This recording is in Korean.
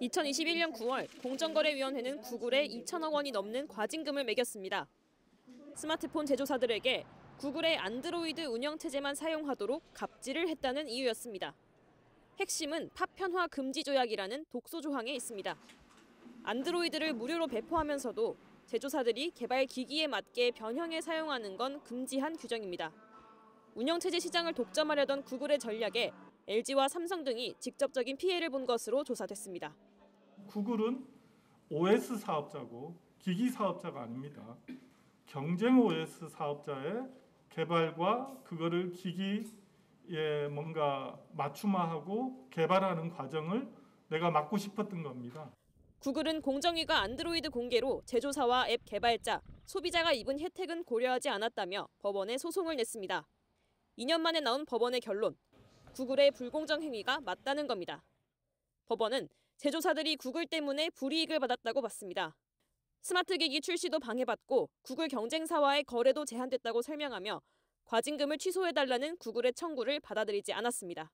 2021년 9월 공정거래위원회는 구글에 2천억 원이 넘는 과징금을 매겼습니다. 스마트폰 제조사들에게 구글의 안드로이드 운영체제만 사용하도록 갑질을 했다는 이유였습니다. 핵심은 파편화 금지 조약이라는 독소 조항에 있습니다. 안드로이드를 무료로 배포하면서도 제조사들이 개발 기기에 맞게 변형해 사용하는 건 금지한 규정입니다. 운영체제 시장을 독점하려던 구글의 전략에 LG와 삼성 등이 직접적인 피해를 본 것으로 조사됐습니다. 구글은 OS 사업자고 기기 사업자가 아닙니다. 경쟁 OS 사업자의 개발과 그거를 기기에 뭔가 맞춤화하고 개발하는 과정을 내가 맡고 싶었던 겁니다. 구글은 공정위가 안드로이드 공개로 제조사와 앱 개발자, 소비자가 입은 혜택은 고려하지 않았다며 법원에 소송을 냈습니다. 2년 만에 나온 법원의 결론, 구글의 불공정 행위가 맞다는 겁니다. 법원은 제조사들이 구글 때문에 불이익을 받았다고 봤습니다. 스마트 기기 출시도 방해받고 구글 경쟁사와의 거래도 제한됐다고 설명하며 과징금을 취소해달라는 구글의 청구를 받아들이지 않았습니다.